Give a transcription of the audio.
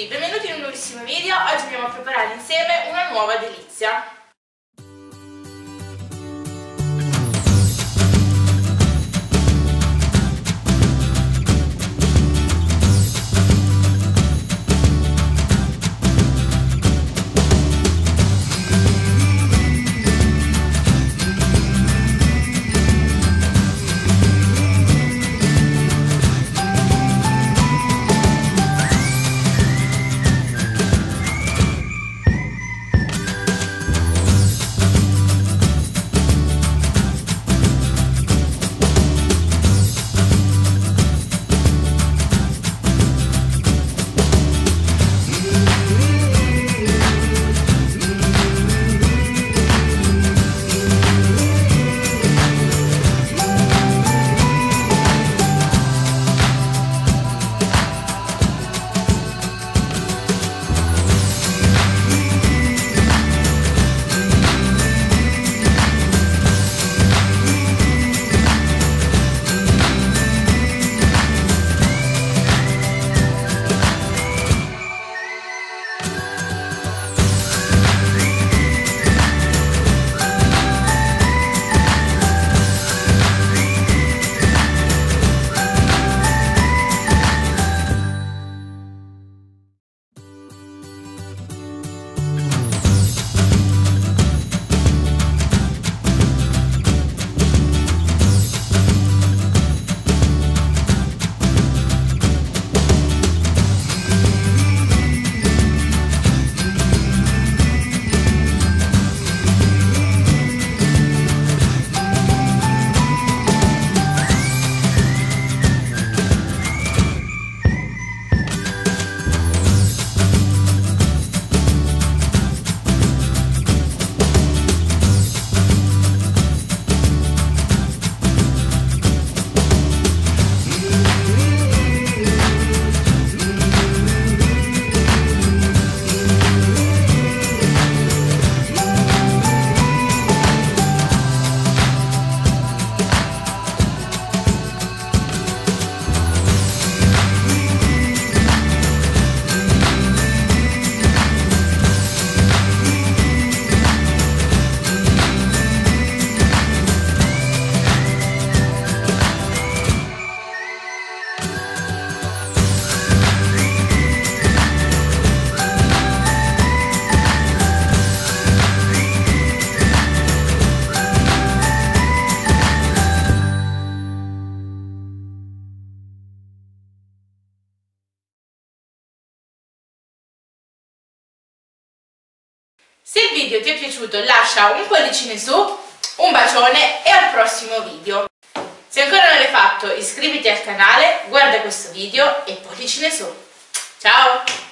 tutti, benvenuti in un nuovissimo video. Oggi andiamo a preparare insieme una nuova delizia. Se il video ti è piaciuto lascia un pollicino su, un bacione e al prossimo video. Se ancora non l'hai fatto iscriviti al canale, guarda questo video e pollicine su. Ciao!